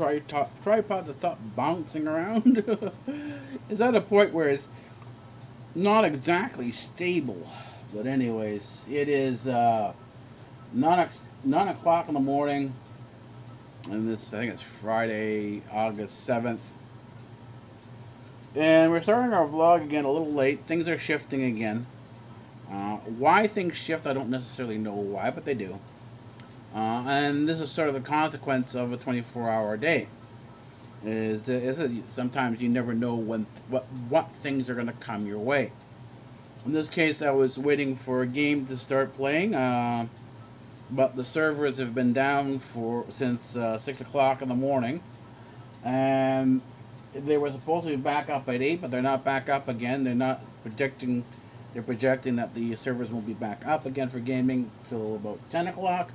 tripod, that's not bouncing around is at a point where it's not exactly stable. But anyways, it is uh, nine, nine o'clock in the morning, and this I think it's Friday, August seventh. And we're starting our vlog again a little late. Things are shifting again. Uh, why things shift, I don't necessarily know why, but they do. Uh, and this is sort of the consequence of a 24-hour day. Is, that sometimes you never know when what what things are going to come your way. In this case, I was waiting for a game to start playing, uh, but the servers have been down for since uh, six o'clock in the morning, and they were supposed to be back up at eight, but they're not back up again. They're not projecting. They're projecting that the servers will be back up again for gaming till about ten o'clock.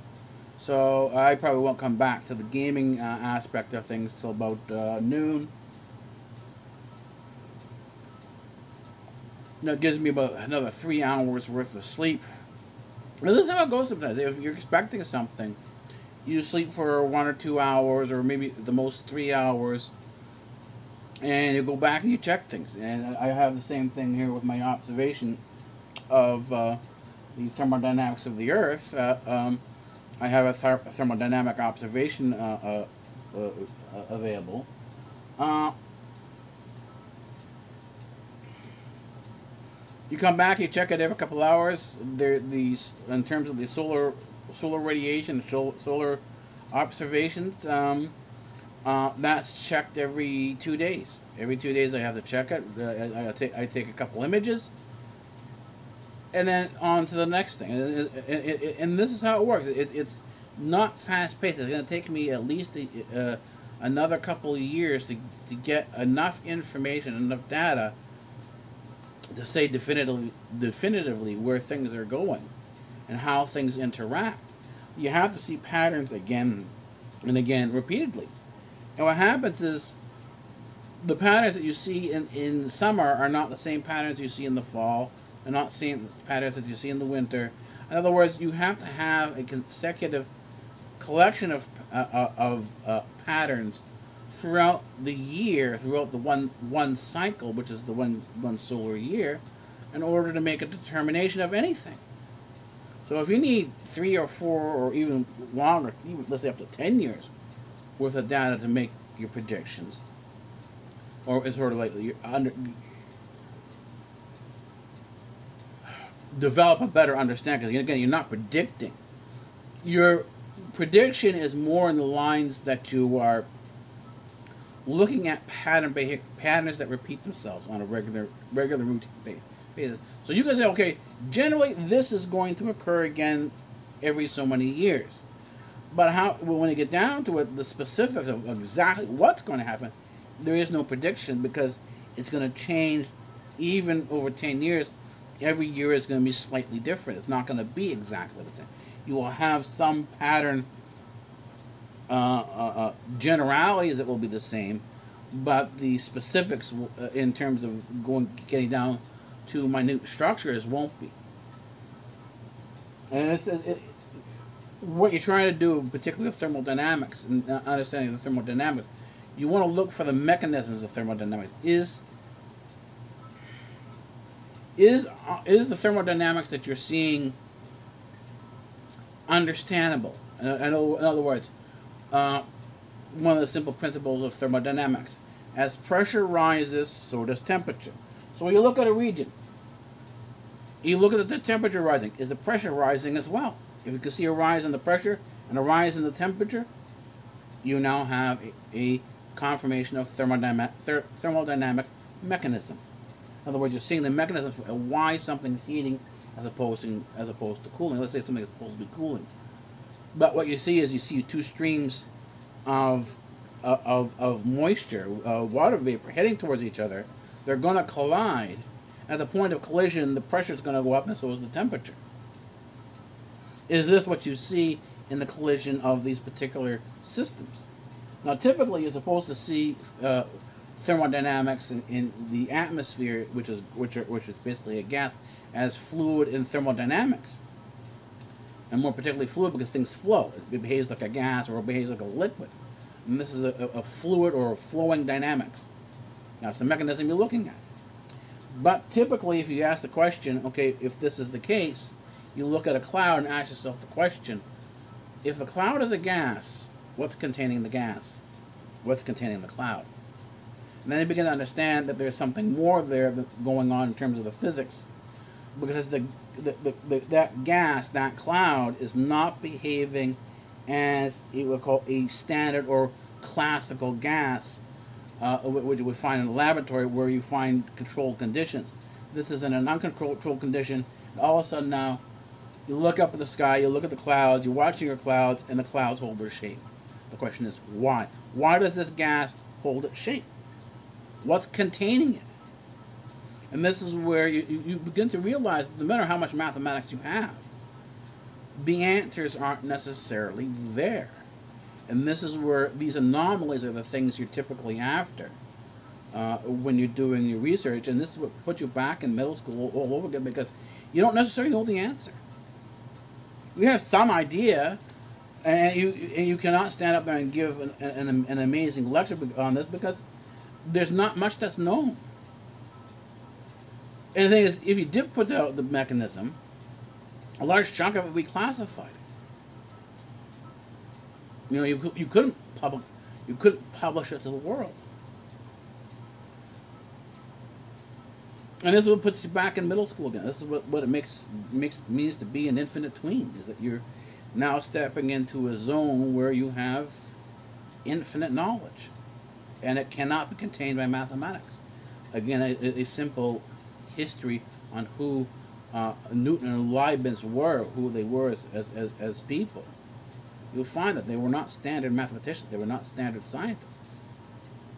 So I probably won't come back to the gaming uh, aspect of things till about uh, noon. That gives me about another three hours worth of sleep. But this is how it goes sometimes. If you're expecting something, you sleep for one or two hours, or maybe the most three hours, and you go back and you check things. And I have the same thing here with my observation of uh, the thermodynamics of the Earth. Uh, um, I have a th thermodynamic observation uh, uh, uh, available. you come back, you check it every couple hours. There, these in terms of the solar solar radiation, solar observations. Um, uh, that's checked every two days. Every two days, I have to check it. Uh, I, I, take I take a couple images and then on to the next thing. And, and, this is how it works. It, it's not fast paced. It's going to take me at least a, uh, another couple of years to, to get enough information, enough data to say definitively, definitively where things are going and how things interact. You have to see patterns again and again repeatedly. And what happens is the patterns that you see in, in summer are not the same patterns you see in the fall and not seeing the patterns that you see in the winter. In other words, you have to have a consecutive collection of, uh, uh, of uh, patterns throughout the year, throughout the one one cycle, which is the one one solar year, in order to make a determination of anything. So if you need three or four or even longer, even let's say up to ten years worth of data to make your predictions, or it's sort of like under, develop a better understanding. Because again, you're not predicting. Your prediction is more in the lines that you are looking at pattern patterns that repeat themselves on a regular regular routine basis. So you can say, okay, generally this is going to occur again every so many years. But how when you get down to it, the specifics of exactly what's going to happen, there is no prediction because it's going to change even over 10 years every year is going to be slightly different. It's not going to be exactly the same. You will have some pattern uh, uh, uh, generalities that will be the same, but the specifics uh, in terms of going getting down to minute structures won't be. And it's, it, what you're trying to do, particularly with thermodynamics and understanding the thermodynamics, you want to look for the mechanisms of thermodynamics. Is is is the thermodynamics that you're seeing understandable? In, in other words, uh, one of the simple principles of thermodynamics: as pressure rises, so does temperature. So when you look at a region, you look at the temperature rising. Is the pressure rising as well? If you can see a rise in the pressure and a rise in the temperature, you now have a, a confirmation of thermodynamic, ther thermodynamic mechanism. In other words, you're seeing the mechanism for why something's heating as opposed to as opposed to cooling. Let's say something is supposed to be cooling, but what you see is you see two streams of uh, of of moisture, uh, water vapor heading towards each other. They're going to collide. At the point of collision, the pressure is going to go up, and so is the temperature. Is this what you see in the collision of these particular systems? Now, typically, you're supposed to see uh, thermodynamics in, in, the atmosphere, which is which are, which is basically a gas, as fluid in thermodynamics, and more particularly fluid because things flow. It behaves like a gas or it behaves like a liquid. And this is a, a fluid or flowing dynamics. That's the mechanism you're looking at. But typically, if you ask the question, okay, if this is the case, you look at a cloud and ask yourself the question if a cloud is a gas, what's containing the gas? What's containing the cloud? And then they begin to understand that there's something more there going on in terms of the physics, because the, the, the, the that gas, that cloud, is not behaving as it would call a standard or classical gas, uh, which would find in a laboratory where you find controlled conditions. This is in an uncontrolled condition. And All of a sudden now, you look up at the sky, you look at the clouds, you're watching your clouds, and the clouds hold their shape. The question is why? Why does this gas hold its shape? What's containing it? And this is where you, you, begin to realize no matter how much mathematics you have, the answers aren't necessarily there. And this is where these anomalies are the things you're typically after uh, when you're doing your research. And this is what put you back in middle school all over again because you don't necessarily know the answer. You have some idea, and you and you cannot stand up there and give an, an, an amazing lecture on this because there's not much that's known. And the thing is, if you did put out the mechanism, a large chunk of it would be classified. You know, you, you couldn't public, you couldn't publish it to the world. And this is what puts you back in middle school again. This is what, what it makes makes means to be an infinite tween, is that you're now stepping into a zone where you have infinite knowledge. And it cannot be contained by mathematics. Again, a, a simple history on who uh, Newton and Leibniz were, who they were as, as, as, people, you'll find that they were not standard mathematicians. They were not standard scientists.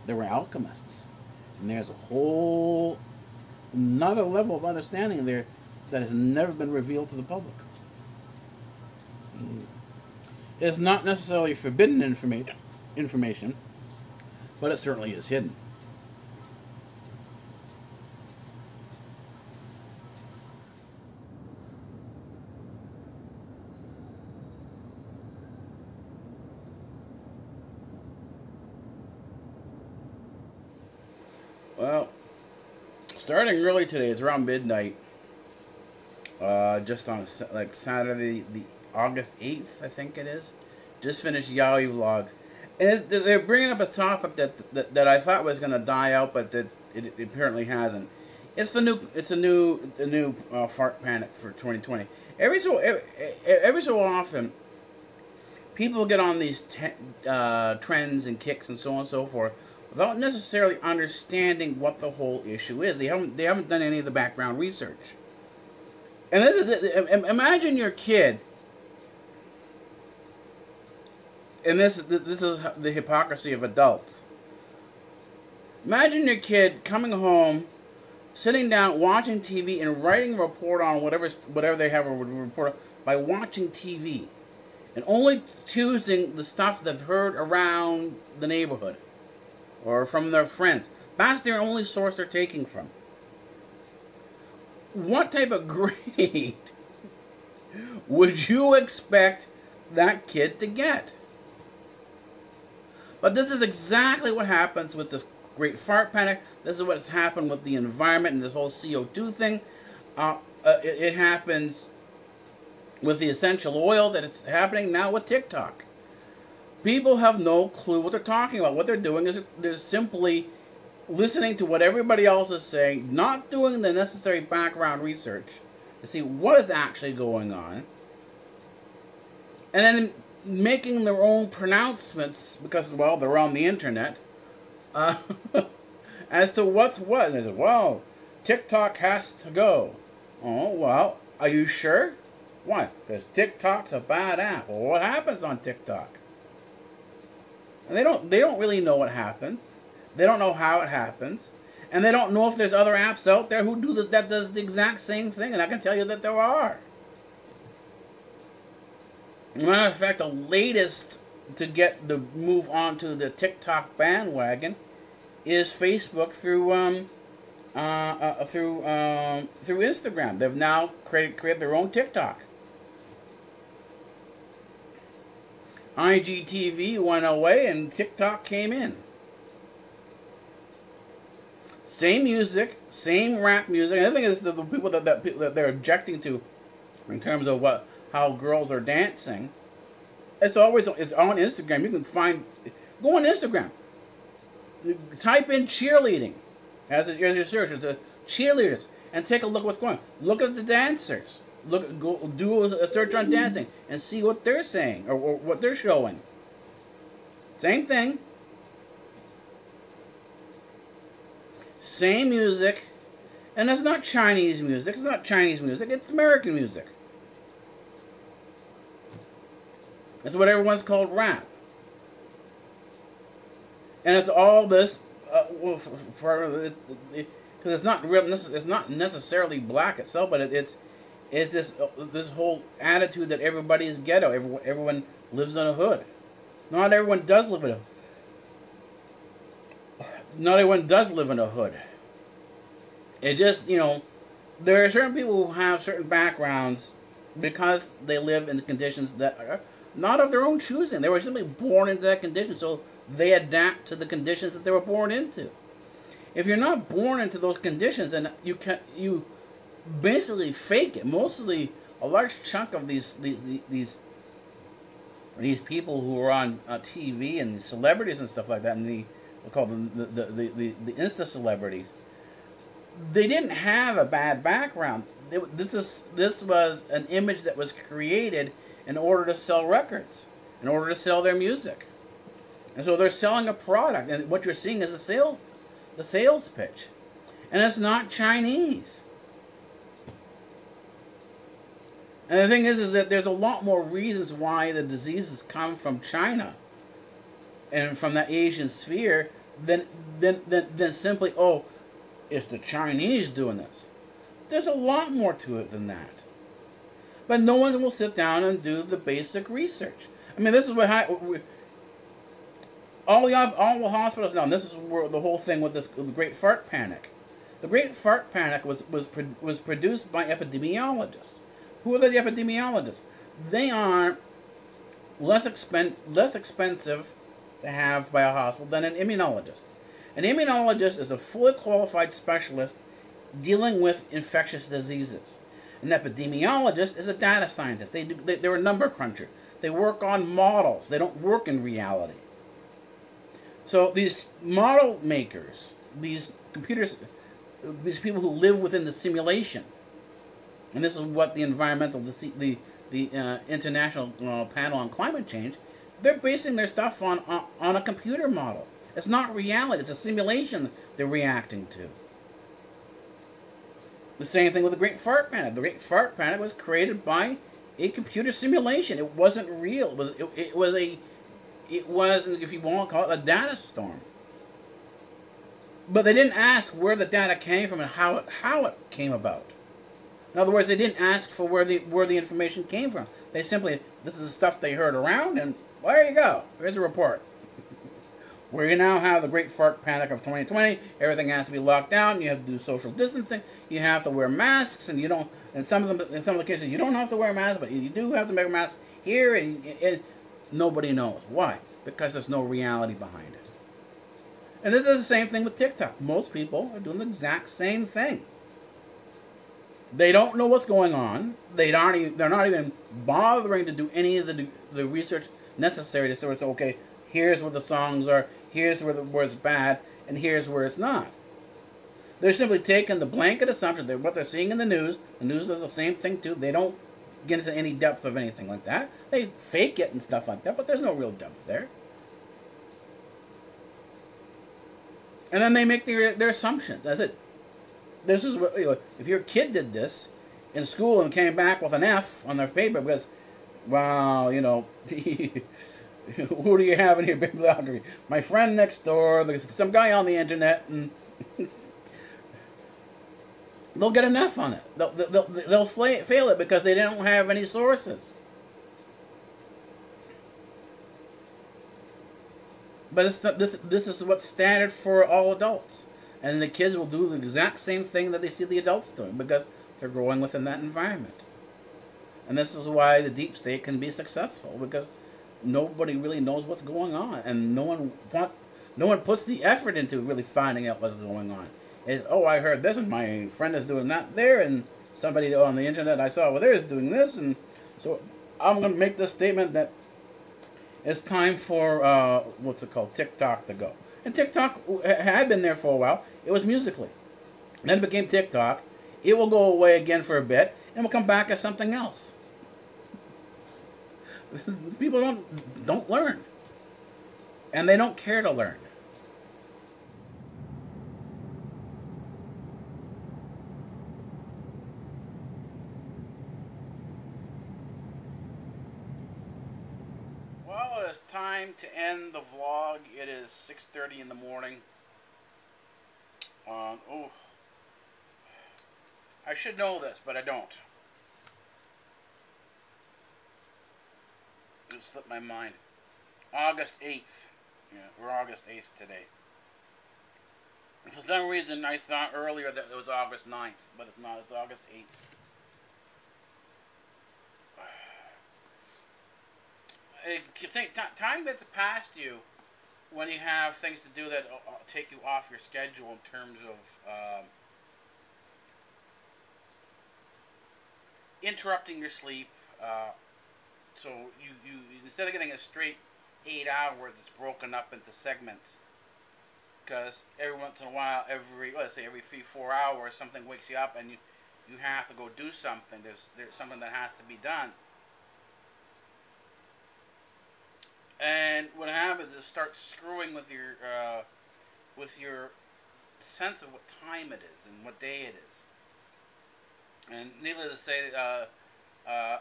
They were alchemists. And there's a whole another level of understanding there that has never been revealed to the public. It's not necessarily forbidden information, information, but it certainly is hidden. Well, starting early today, it's around midnight. Uh, just on like Saturday, the August 8th, I think it is. Just finished YAWI Vlogs. And they're bringing up a topic that, that, that I thought was going to die out, but that it, it, apparently hasn't. It's the new, it's a new, the new uh, fart panic for 2020. Every so, every, every so often, people get on these uh, trends and kicks and so on and so forth without necessarily understanding what the whole issue is. They haven't they haven't done any of the background research. And this is imagine your kid. And this this is the hypocrisy of adults. Imagine your kid coming home, sitting down, watching TV, and writing a report on whatever whatever they have a report by watching TV, and only choosing the stuff they've heard around the neighborhood or from their friends. That's their only source they're taking from. What type of grade would you expect that kid to get? But this is exactly what happens with this great fart panic. This is what's happened with the environment and this whole CO2 thing. Uh, uh, it, it happens with the essential oil that it's happening now with TikTok. People have no clue what they're talking about. What they're doing is they're simply listening to what everybody else is saying, not doing the necessary background research to see what is actually going on, and then making their own pronouncements because, well, they're on the internet uh, as to what's what. And they say, well, TikTok has to go. Oh, well, are you sure? Why? Because TikTok's a bad app. Well, what happens on TikTok? And they don't they don't really know what happens. They don't know how it happens. And they don't know if there's other apps out there who do the, that does the exact same thing. And I can tell you that there are. Matter of fact, the latest to get the move on to the TikTok bandwagon is Facebook through um, uh, uh, through um, through Instagram. They've now created created their own TikTok. IGTV went away and TikTok came in. Same music, same rap music. And the thing is, the, the people that, that that they're objecting to, in terms of what how girls are dancing, it's always it's on Instagram. You can find go on Instagram. Type in cheerleading as, as your search. A cheerleaders and take a look what's going. on. Look at the dancers. Look, go do a search on dancing and see what they're saying or, or what they're showing. Same thing. Same music. And it's not Chinese music. It's not Chinese music. It's American music. It's what everyone's called rap. And it's all this, uh, because it's not. It's not necessarily black itself, but it, it's it's this uh, this whole attitude that everybody is ghetto. Everyone everyone lives in a hood. Not everyone does live in a. Not everyone does live in a hood. It just you know, there are certain people who have certain backgrounds because they live in the conditions that are not of their own choosing. They were simply born into that condition, so they adapt to the conditions that they were born into. If you're not born into those conditions, then you can you basically fake it. Mostly, a large chunk of these these these these people who are on uh, TV and celebrities and stuff like that, and the we call them the the, the, the, the Insta celebrities, they didn't have a bad background. this is this was an image that was created in order to sell records, in order to sell their music, and so they're selling a product, and what you're seeing is a sale, the sales pitch, and it's not Chinese. And the thing is, is that there's a lot more reasons why the diseases come from China and from that Asian sphere than, than, than, than simply, oh, it's the Chinese doing this. There's a lot more to it than that. But no one will sit down and do the basic research. I mean, this is what all the all the hospitals now. this is where the whole thing with this the Great Fart Panic. The Great Fart Panic was was was produced by epidemiologists. Who are the epidemiologists? They are less expen- less expensive to have by a hospital than an immunologist. An immunologist is a fully qualified specialist dealing with infectious diseases. An epidemiologist is a data scientist. They do, they, they're a number cruncher. They work on models. They don't work in reality. So these model makers, these computers, these people who live within the simulation, and this is what the environmental, the the, the uh, international uh, panel on climate change, they're basing their stuff on, on on a computer model. It's not reality. It's a simulation they're reacting to. The same thing with the Great Fart Panic. The Great Fart Panic was created by a computer simulation. It wasn't real. It was it, it was a it was if you want to call it a data storm. But they didn't ask where the data came from and how it how it came about. In other words, they didn't ask for where the where the information came from. They simply this is the stuff they heard around, and well, there you go. Here's a report. We now have the great fart panic of 2020. Everything has to be locked down. You have to do social distancing. You have to wear masks, and you don't. In some of them, in some of the cases, you don't have to wear masks, but you do have to wear a mask here, and, and nobody knows why because there's no reality behind it. And this is the same thing with TikTok. Most people are doing the exact same thing. They don't know what's going on. They don't even, they're not even bothering to do any of the the research necessary to sort of say, okay, here's where the songs are, here's where, the, where it's bad, and here's where it's not. They're simply taking the blanket assumption that what they're seeing in the news, the news does the same thing too. They don't get into any depth of anything like that. They fake it and stuff like that, but there's no real depth there. And then they make their, their assumptions. I said, this is what, you know, if your kid did this in school and came back with an F on their paper because, well, you know, who do you have in your bibliography? My friend next door, some guy on the internet, and they'll get enough on it. They'll, they'll, they'll fail it because they don't have any sources. But it's this this is what's standard for all adults, and the kids will do the exact same thing that they see the adults doing because they're growing within that environment. And this is why the deep state can be successful because nobody really knows what's going on, and no one wants, no one puts the effort into really finding out what's going on. Is oh, I heard this, and my friend is doing that there, and somebody on the internet I saw over there is doing this, and so I'm going to make the statement that it's time for uh, what's it called, TikTok to go. And TikTok had been there for a while. It was Musical.ly. Then it became TikTok. It will go away again for a bit, and we'll come back as something else. People don't don't learn, and they don't care to learn. Well, it is time to end the vlog. It is 6.30 in the morning. Oh, I should know this, but I don't. It slipped my mind. August 8th. Yeah, we're August 8th today. And for some reason, I thought earlier that it was August 9th, but it's not. It's August 8th. You think time gets past you when you have things to do that uh, uh, take you off your schedule in terms of um, interrupting your sleep. Uh, so you, you instead of getting a straight eight hours, it's broken up into segments. Because every once in a while, every let's say every three four hours, something wakes you up and you you have to go do something. There's there's something that has to be done. And what happens is start screwing with your uh, with your sense of what time it is and what day it is. And needless to say, uh, uh,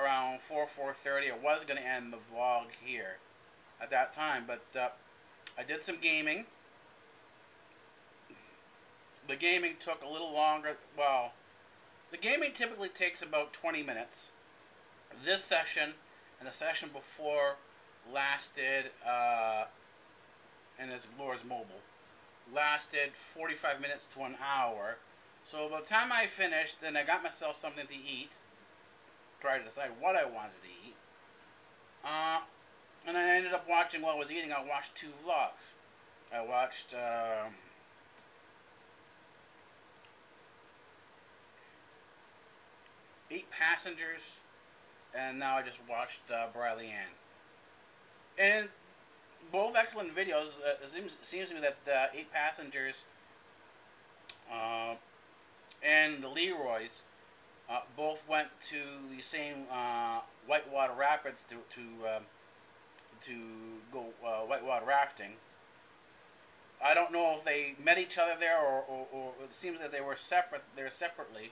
around 4 4:30, I was going to end the vlog here at that time, but uh, I did some gaming. The gaming took a little longer. Well, the gaming typically takes about 20 minutes. This session and the session before lasted, uh, and it's Glorious Mobile, lasted 45 minutes to an hour. So by the time I finished, then I got myself something to eat. Tried to decide what I wanted to eat. Uh, and I ended up watching while I was eating. I watched two vlogs. I watched. Uh, Eight Passengers, and now I just watched uh, Bryleigh Ann and both excellent videos. Uh, it seems, seems to me that uh, Eight Passengers uh, and the Leroys uh, both went to the same uh, whitewater rapids to to um, to go uh, whitewater rafting. I don't know if they met each other there or, or, or it seems that they were separate. They're separately.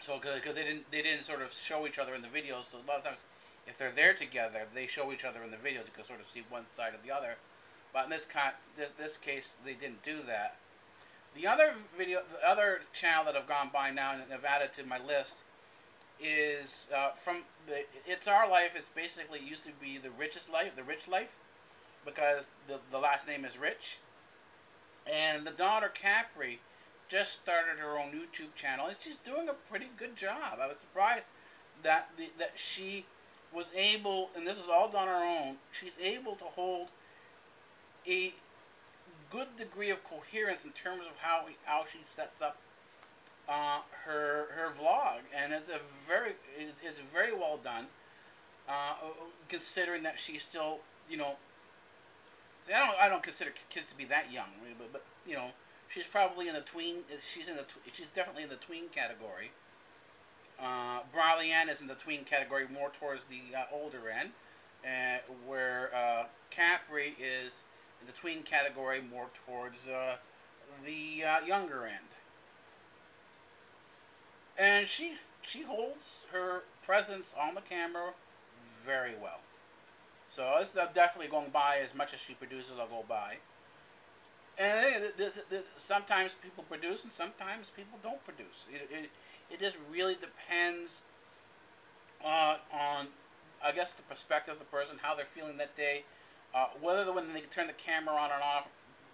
So because they didn't they didn't sort of show each other in the videos, so a lot of times if they're there together, they show each other in the videos. You can sort of see one side of the other. But in this con- this, this case, they didn't do that. The other video, the other channel that I've gone by now and I've added to my list is uh, from the It's Our Life. It's basically used to be the richest life, the rich life, because the the last name is Rich. And the daughter Kapri just started her own YouTube channel, and she's doing a pretty good job. I was surprised that the, that she was able, and this is all done on her own, she's able to hold a good degree of coherence in terms of how how she sets up uh, her her vlog, and it's a very it's very well done, uh, considering that she's still you know. I don't I don't consider kids to be that young, but but you know she's probably in the tween. She's in the she's definitely in the tween category. Uh, Bryleigh Ann is in the tween category, more towards the uh, older end, uh, where uh, Kapri is the tween category, more towards uh, the uh, younger end. And she she holds her presence on the camera very well. So it's definitely going by as much as she produces. I'll go by. And sometimes people produce, and sometimes people don't produce. It, it, it just really depends uh, on, I guess, the perspective of the person, how they're feeling that day, uh, whether when they turn the camera on and off,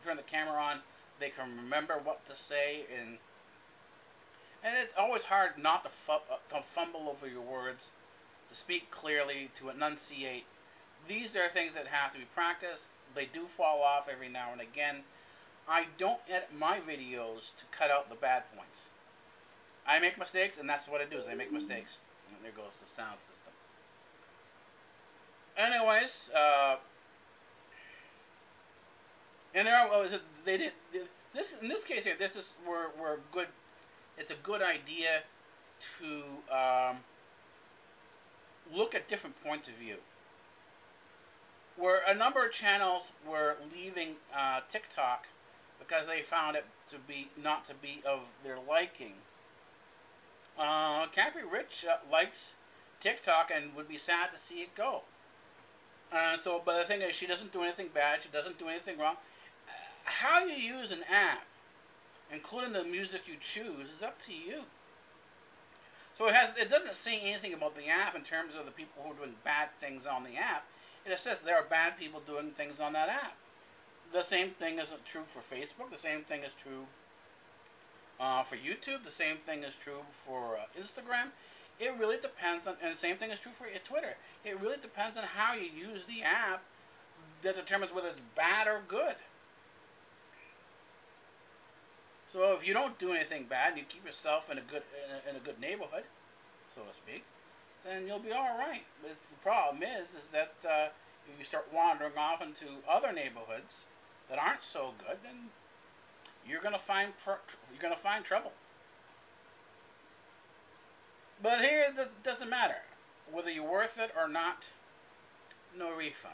turn the camera on, they can remember what to say, and and it's always hard not to, fu- uh, to fumble over your words, to speak clearly, to enunciate, these are things that have to be practiced. They do fall off every now and again. I don't edit my videos to cut out the bad points. I make mistakes, and that's what I do is I make mistakes. And there goes the sound system. Anyways, uh, and there are they did this in this case here. This is where where good. It's a good idea to um, look at different points of view. Where a number of channels were leaving uh, TikTok because they found it to be not to be of their liking. Uh, Kapri Rich uh, likes TikTok and would be sad to see it go. Uh, so, but the thing is, she doesn't do anything bad. She doesn't do anything wrong. How you use an app, including the music you choose, is up to you. So it has. It doesn't say anything about the app in terms of the people who are doing bad things on the app. It just says there are bad people doing things on that app. The same thing isn't true for Facebook. The same thing is true uh, for YouTube. The same thing is true for uh, Instagram. It really depends on, and the same thing is true for Twitter. It really depends on how you use the app that determines whether it's bad or good. So if you don't do anything bad, and you keep yourself in a good in a, in a good neighborhood, so to speak, then you'll be all right. But the problem is, is that uh, if you start wandering off into other neighborhoods that aren't so good, then you're gonna find you're gonna find trouble. But here, it doesn't matter whether you're worth it or not. No refund.